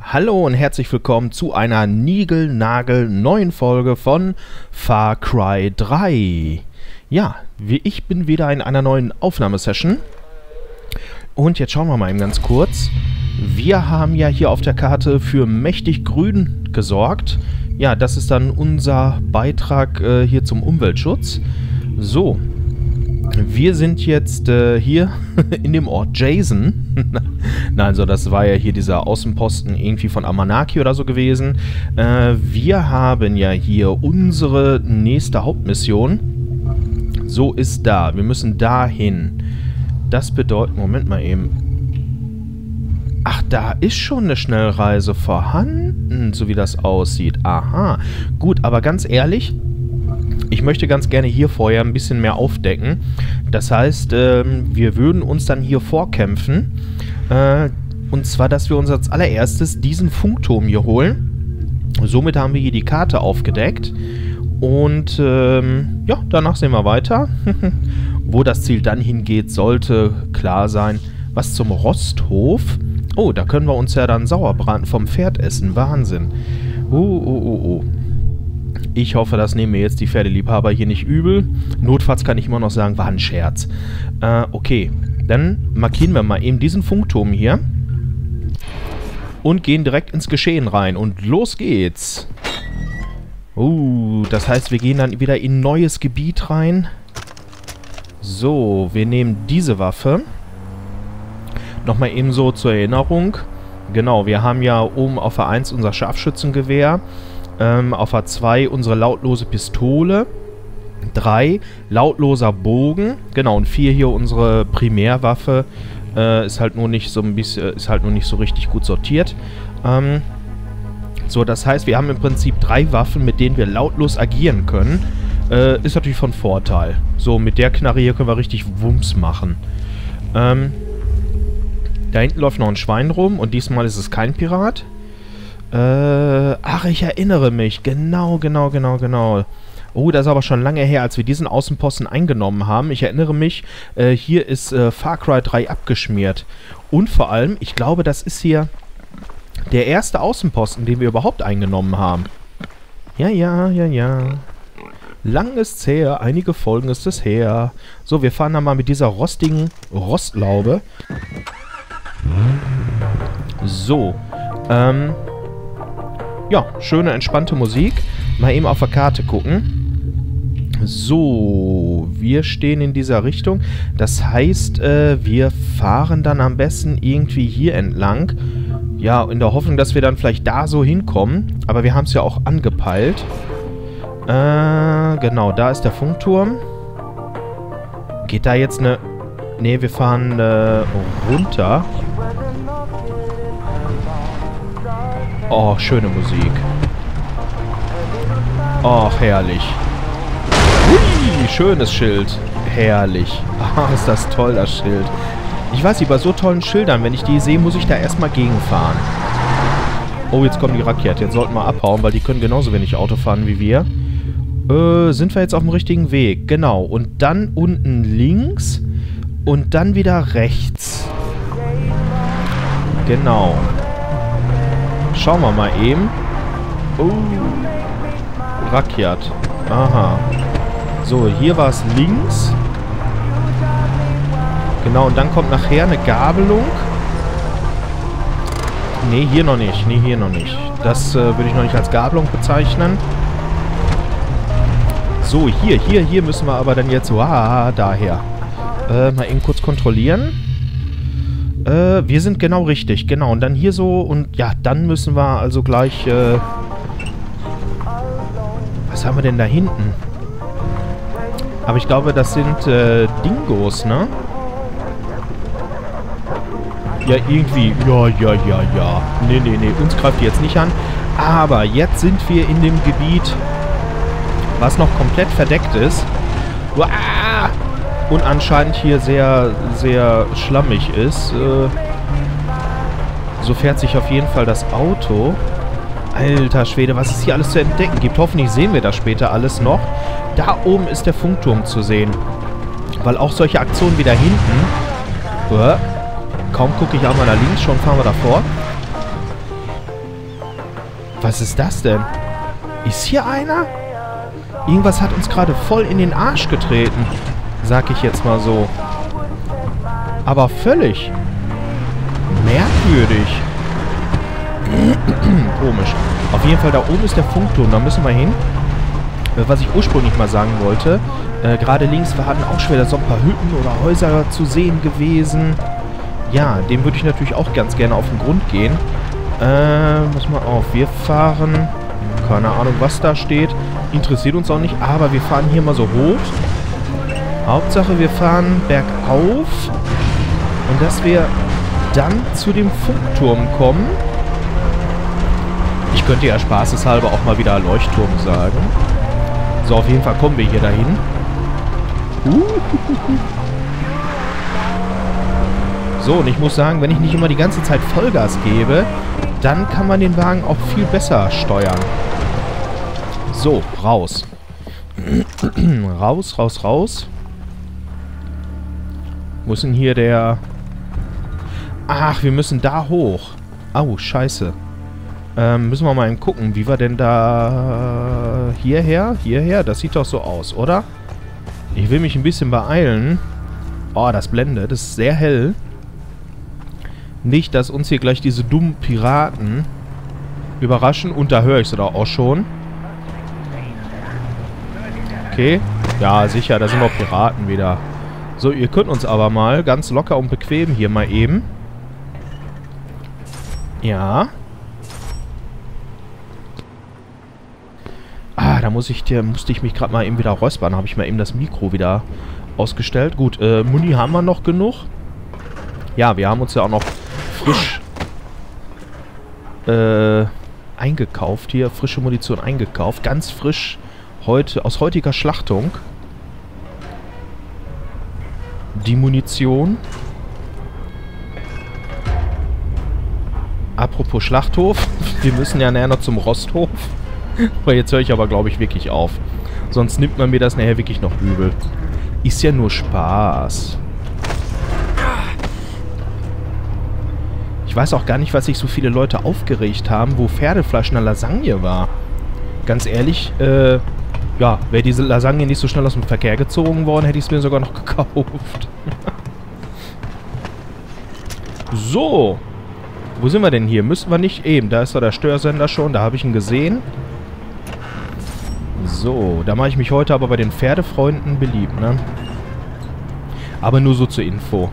Hallo und herzlich willkommen zu einer Nigel-Nagel neuen Folge von Far Cry 3. Ja, ich bin wieder in einer neuen Aufnahmesession. Und jetzt schauen wir mal eben ganz kurz. Wir haben ja hier auf der Karte für mächtig grün gesorgt. Ja, das ist dann unser Beitrag äh, hier zum Umweltschutz. So, wir sind jetzt äh, hier in dem Ort Jason. Nein, so das war ja hier dieser Außenposten irgendwie von Amanaki oder so gewesen. Äh, wir haben ja hier unsere nächste Hauptmission. So ist da. Wir müssen dahin. Das bedeutet... Moment mal eben. Ach, da ist schon eine Schnellreise vorhanden, so wie das aussieht. Aha. Gut, aber ganz ehrlich, ich möchte ganz gerne hier vorher ein bisschen mehr aufdecken. Das heißt, ähm, wir würden uns dann hier vorkämpfen. Äh, und zwar, dass wir uns als allererstes diesen Funkturm hier holen. Somit haben wir hier die Karte aufgedeckt. Und ähm, ja, danach sehen wir weiter. Wo das Ziel dann hingeht, sollte klar sein. Was zum Rosthof? Oh, da können wir uns ja dann Sauerbraten vom Pferd essen. Wahnsinn. Oh, oh, oh, oh. Ich hoffe, das nehmen mir jetzt die Pferdeliebhaber hier nicht übel. Notfalls kann ich immer noch sagen, war ein Scherz. Äh, okay. Dann markieren wir mal eben diesen Funkturm hier. Und gehen direkt ins Geschehen rein. Und los geht's. Uh, das heißt, wir gehen dann wieder in neues Gebiet rein. So, wir nehmen diese Waffe. Nochmal eben so zur Erinnerung. Genau, wir haben ja oben auf der 1 unser Scharfschützengewehr. Ähm, auf A2 unsere lautlose Pistole. 3 lautloser Bogen. Genau, und 4 hier unsere Primärwaffe. Äh, ist halt nur nicht so ein bisschen, ist halt nur nicht so richtig gut sortiert. Ähm, so, das heißt, wir haben im Prinzip drei Waffen, mit denen wir lautlos agieren können. Äh, ist natürlich von Vorteil. So, mit der Knarre hier können wir richtig Wumms machen. Ähm, da hinten läuft noch ein Schwein rum und diesmal ist es kein Pirat. Äh, ach, ich erinnere mich. Genau, genau, genau, genau. Oh, das ist aber schon lange her, als wir diesen Außenposten eingenommen haben. Ich erinnere mich, äh, hier ist äh, Far Cry 3 abgeschmiert. Und vor allem, ich glaube, das ist hier der erste Außenposten, den wir überhaupt eingenommen haben. Ja, ja, ja, ja. Lang ist's her, einige Folgen ist es her. So, wir fahren dann mal mit dieser rostigen Rostlaube. So, ähm, ja, schöne, entspannte Musik. Mal eben auf der Karte gucken. So, wir stehen in dieser Richtung. Das heißt, äh, wir fahren dann am besten irgendwie hier entlang. Ja, in der Hoffnung, dass wir dann vielleicht da so hinkommen. Aber wir haben es ja auch angepeilt. Äh, genau, da ist der Funkturm. Geht da jetzt eine... Ne, wir fahren äh, runter. Oh, schöne Musik. Oh, herrlich. Hui, schönes Schild. Herrlich. Ah, ist das toll, das Schild. Ich weiß nicht, bei so tollen Schildern, wenn ich die sehe, muss ich da erstmal gegenfahren. Oh, jetzt kommen die Rakete. Jetzt sollten wir abhauen, weil die können genauso wenig Auto fahren wie wir. Äh, sind wir jetzt auf dem richtigen Weg? Genau. Und dann unten links und dann wieder rechts. Genau. Schauen wir mal eben. Oh. Rakiat. Aha. So, hier war es links. Genau, und dann kommt nachher eine Gabelung. Nee, hier noch nicht. Nee, hier noch nicht. Das äh, würde ich noch nicht als Gabelung bezeichnen. So, hier, hier, hier müssen wir aber dann jetzt... Wow, daher. Äh, mal eben kurz kontrollieren. Äh, wir sind genau richtig, genau. Und dann hier so und ja, dann müssen wir also gleich, äh... Was haben wir denn da hinten? Aber ich glaube, das sind, äh, Dingos, ne? Ja, irgendwie. Ja, ja, ja, ja. Nee, nee, nee. Uns greift die jetzt nicht an. Aber jetzt sind wir in dem Gebiet, was noch komplett verdeckt ist. Uah! Und anscheinend hier sehr, sehr schlammig ist. Äh, so fährt sich auf jeden Fall das Auto. Alter Schwede, was es hier alles zu entdecken gibt. Hoffentlich sehen wir das später alles noch. Da oben ist der Funkturm zu sehen. Weil auch solche Aktionen wie da hinten... Uh, kaum gucke ich einmal nach links, schon fahren wir davor. Was ist das denn? Ist hier einer? Irgendwas hat uns gerade voll in den Arsch getreten. Sag ich jetzt mal so. Aber völlig merkwürdig. Komisch. Auf jeden Fall, da oben ist der Funkturm. Da müssen wir hin. Äh, was ich ursprünglich mal sagen wollte. Äh, gerade links waren auch schon wieder so ein paar Hütten oder Häuser zu sehen gewesen. Ja, dem würde ich natürlich auch ganz gerne auf den Grund gehen. Äh, muss mal auf. Wir fahren... Keine Ahnung, was da steht. Interessiert uns auch nicht. Aber wir fahren hier mal so hoch. Hauptsache, wir fahren bergauf. Und dass wir dann zu dem Funkturm kommen. Ich könnte ja spaßeshalber auch mal wieder Leuchtturm sagen. So, auf jeden Fall kommen wir hier dahin. So, und ich muss sagen, wenn ich nicht immer die ganze Zeit Vollgas gebe, dann kann man den Wagen auch viel besser steuern. So, raus. raus, raus, raus. Wo ist denn hier der... Ach, wir müssen da hoch. Au, scheiße. Ähm, müssen wir mal gucken, wie wir denn da... Hierher? Hierher? Das sieht doch so aus, oder? Ich will mich ein bisschen beeilen. Oh, das blendet. Das ist sehr hell. Nicht, dass uns hier gleich diese dummen Piraten überraschen. Und da höre ich sie doch auch schon. Okay. Ja, sicher, da sind noch Piraten wieder. So, ihr könnt uns aber mal ganz locker und bequem hier mal eben. Ja. Ah, da muss ich dir, musste ich mich gerade mal eben wieder räuspern. Da habe ich mal eben das Mikro wieder ausgestellt. Gut, äh, Muni haben wir noch genug. Ja, wir haben uns ja auch noch frisch äh, eingekauft hier. Frische Munition eingekauft. Ganz frisch heute aus heutiger Schlachtung. Die Munition. Apropos Schlachthof. Wir müssen ja näher noch zum Rosthof. Weil jetzt höre ich aber, glaube ich, wirklich auf. Sonst nimmt man mir das nachher wirklich noch übel. Ist ja nur Spaß. Ich weiß auch gar nicht, was sich so viele Leute aufgeregt haben, wo Pferdefleisch in der Lasagne war. Ganz ehrlich, äh, ja, wäre diese Lasagne nicht so schnell aus dem Verkehr gezogen worden, hätte ich es mir sogar noch gekauft. so. Wo sind wir denn hier? Müssen wir nicht eben. Da ist doch der Störsender schon. Da habe ich ihn gesehen. So, da mache ich mich heute aber bei den Pferdefreunden beliebt, ne? Aber nur so zur Info.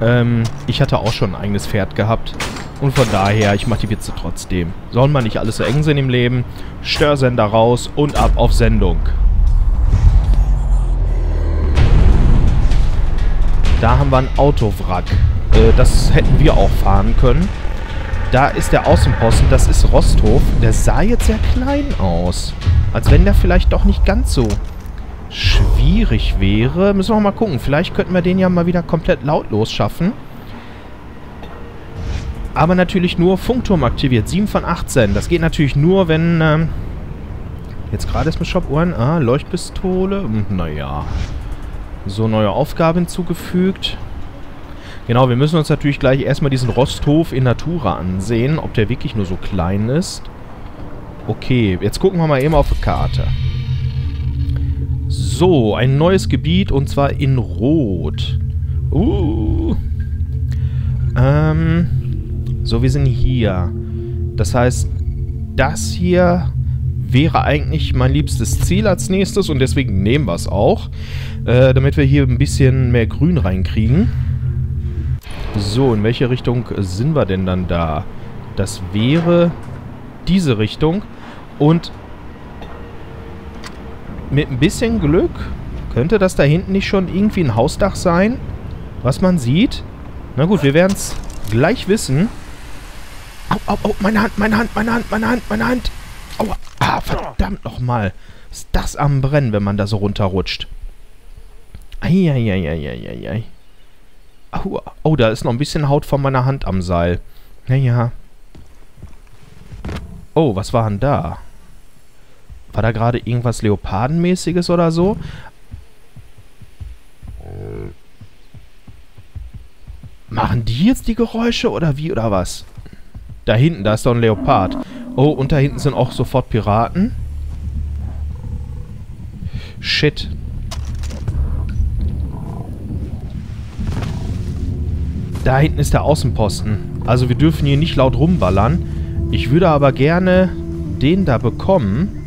Ähm, ich hatte auch schon ein eigenes Pferd gehabt. Und von daher, ich mache die Witze trotzdem. Soll man nicht alles so eng sein im Leben. Störsender raus und ab auf Sendung. Da haben wir ein Autowrack. Äh, das hätten wir auch fahren können. Da ist der Außenposten, das ist Rosthof. Der sah jetzt sehr klein aus. Als wenn der vielleicht doch nicht ganz so schwierig wäre. Müssen wir mal gucken. Vielleicht könnten wir den ja mal wieder komplett lautlos schaffen. Aber natürlich nur Funkturm aktiviert. 7 von 18. Das geht natürlich nur, wenn... Ähm jetzt gerade ist mit Shop-Uhren. Ah, Leuchtpistole. Hm, naja. So, neue Aufgabe hinzugefügt. Genau, wir müssen uns natürlich gleich erstmal diesen Rosthof in Natura ansehen, ob der wirklich nur so klein ist. Okay, jetzt gucken wir mal eben auf die Karte. So, ein neues Gebiet und zwar in Rot. Uh. Ähm. So, wir sind hier. Das heißt, das hier wäre eigentlich mein liebstes Ziel als nächstes und deswegen nehmen wir es auch, äh, damit wir hier ein bisschen mehr Grün reinkriegen. So, in welche Richtung sind wir denn dann da? Das wäre diese Richtung. Und mit ein bisschen Glück könnte das da hinten nicht schon irgendwie ein Hausdach sein, was man sieht. Na gut, wir werden es gleich wissen. Au, au, meine Hand, meine Hand, meine Hand, meine Hand, meine Hand. Aua, ah, verdammt nochmal. Ist das am Brennen, wenn man da so runterrutscht. Eieieiei. Aua. Oh, da ist noch ein bisschen Haut von meiner Hand am Seil. Naja. Oh, was war denn da? War da gerade irgendwas Leopardenmäßiges oder so? Machen die jetzt die Geräusche oder wie oder was? Da hinten, da ist doch ein Leopard. Oh, und da hinten sind auch sofort Piraten. Shit. Da hinten ist der Außenposten. Also wir dürfen hier nicht laut rumballern. Ich würde aber gerne den da bekommen.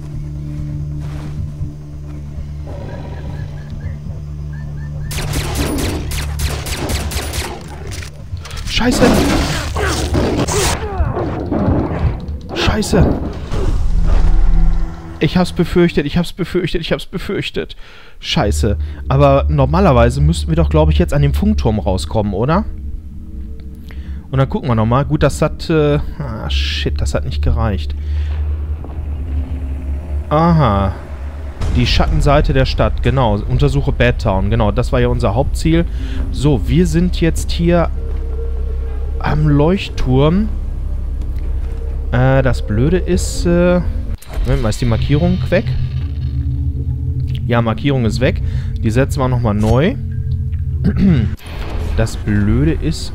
Scheiße! Scheiße! Ich hab's befürchtet, ich hab's befürchtet, ich hab's befürchtet. Scheiße. Aber normalerweise müssten wir doch, glaube ich, jetzt an dem Funkturm rauskommen, oder? Und dann gucken wir nochmal. Gut, das hat... Äh, ah, shit, das hat nicht gereicht. Aha. Die Schattenseite der Stadt, genau. Untersuche Bad Town, genau. Das war ja unser Hauptziel. So, wir sind jetzt hier am Leuchtturm. Äh, das Blöde ist... Äh, Moment mal, ist die Markierung weg? Ja, Markierung ist weg. Die setzen wir nochmal neu. Das Blöde ist,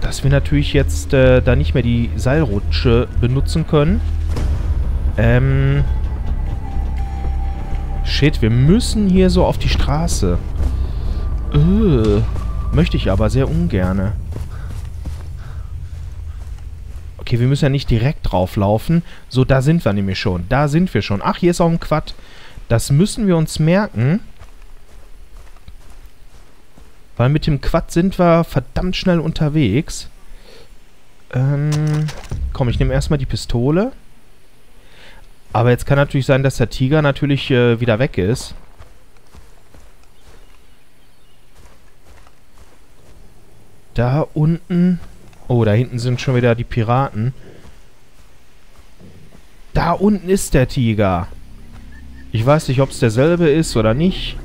dass wir natürlich jetzt äh, da nicht mehr die Seilrutsche benutzen können. Ähm... Shit, wir müssen hier so auf die Straße. Äh, möchte ich aber sehr ungerne. Okay, wir müssen ja nicht direkt drauflaufen. So, da sind wir nämlich schon. Da sind wir schon. Ach, hier ist auch ein Quad. Das müssen wir uns merken. Weil mit dem Quad sind wir verdammt schnell unterwegs. Ähm, komm, ich nehme erstmal die Pistole. Aber jetzt kann natürlich sein, dass der Tiger natürlich äh, wieder weg ist. Da unten... Oh, da hinten sind schon wieder die Piraten. Da unten ist der Tiger. Ich weiß nicht, ob es derselbe ist oder nicht.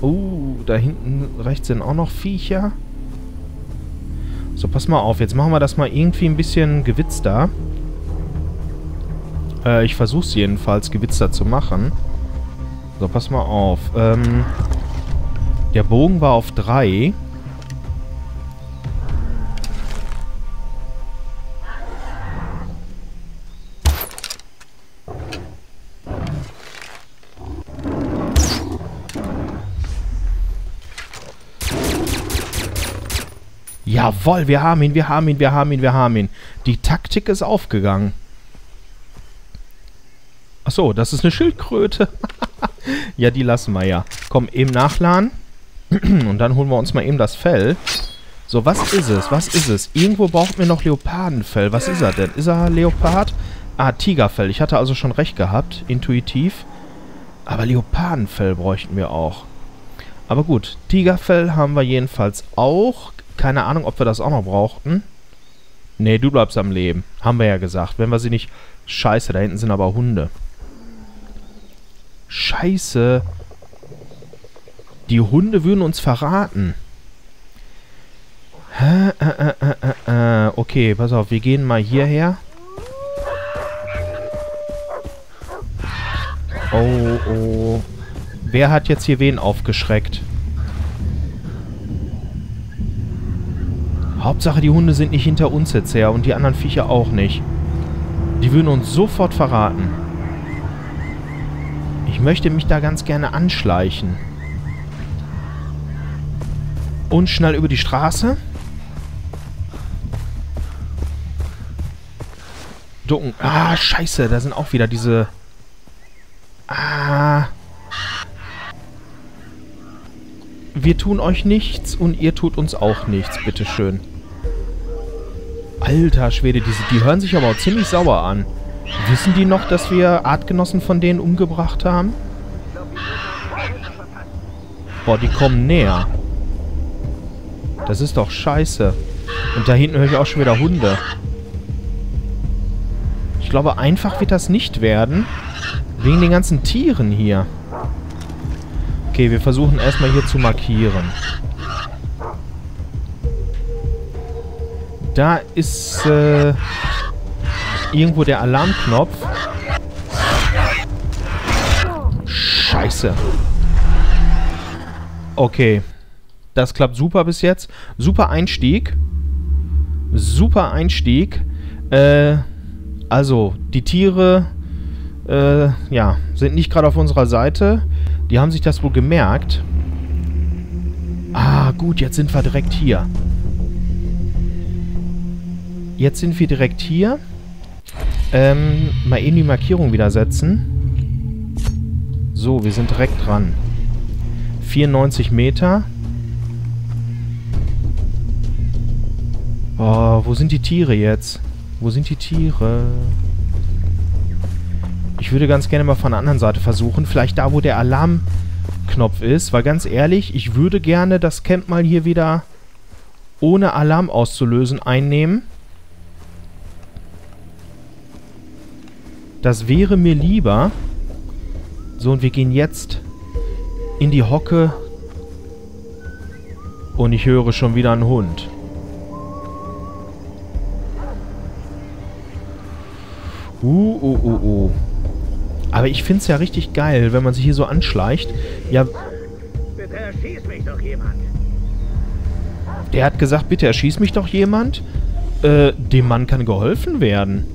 Oh, da hinten rechts sind auch noch Viecher. So, pass mal auf. Jetzt machen wir das mal irgendwie ein bisschen gewitzter. Äh, ich versuche es jedenfalls gewitzter zu machen. So, pass mal auf. Ähm, der Bogen war auf 3. Jawoll, wir haben ihn, wir haben ihn, wir haben ihn, wir haben ihn. Die Taktik ist aufgegangen. Achso, das ist eine Schildkröte. ja, die lassen wir ja. Komm, eben nachladen. Und dann holen wir uns mal eben das Fell. So, was ist es? Was ist es? Irgendwo braucht mir noch Leopardenfell. Was ist er denn? Ist er Leopard? Ah, Tigerfell. Ich hatte also schon recht gehabt. Intuitiv. Aber Leopardenfell bräuchten wir auch. Aber gut, Tigerfell haben wir jedenfalls auch. Keine Ahnung, ob wir das auch noch brauchten. Nee, du bleibst am Leben. Haben wir ja gesagt. Wenn wir sie nicht... Scheiße, da hinten sind aber Hunde. Scheiße. Die Hunde würden uns verraten. Äh, äh, äh, okay, pass auf. Wir gehen mal hierher. Oh, oh. Wer hat jetzt hier wen aufgeschreckt? Hauptsache, die Hunde sind nicht hinter uns jetzt her und die anderen Viecher auch nicht. Die würden uns sofort verraten. Ich möchte mich da ganz gerne anschleichen. Und schnell über die Straße. Ducken. Ah, scheiße. Da sind auch wieder diese... Ah. Wir tun euch nichts und ihr tut uns auch nichts, bitteschön. Alter Schwede, die, die hören sich aber auch ziemlich sauer an. Wissen die noch, dass wir Artgenossen von denen umgebracht haben? Boah, die kommen näher. Das ist doch scheiße. Und da hinten höre ich auch schon wieder Hunde. Ich glaube, einfach wird das nicht werden. Wegen den ganzen Tieren hier. Okay, wir versuchen erstmal hier zu markieren. Da ist äh, irgendwo der Alarmknopf. Scheiße. Okay. Das klappt super bis jetzt. Super Einstieg. Super Einstieg. Äh, Also, die Tiere, äh, ja, sind nicht gerade auf unserer Seite. Die haben sich das wohl gemerkt. Ah, gut, jetzt sind wir direkt hier. Jetzt sind wir direkt hier. Ähm, mal eben die Markierung wieder setzen. So, wir sind direkt dran. 94 Meter. Oh, wo sind die Tiere jetzt? Wo sind die Tiere? Ich würde ganz gerne mal von der anderen Seite versuchen. Vielleicht da, wo der Alarmknopf ist. Weil ganz ehrlich, ich würde gerne das Camp mal hier wieder ohne Alarm auszulösen einnehmen. Das wäre mir lieber. So, und wir gehen jetzt in die Hocke. Und ich höre schon wieder einen Hund. Uh, uh, uh, uh. Aber ich finde es ja richtig geil, wenn man sich hier so anschleicht. Ja. Bitte erschieß mich doch jemand. Der hat gesagt, bitte erschieß mich doch jemand. Äh, dem Mann kann geholfen werden.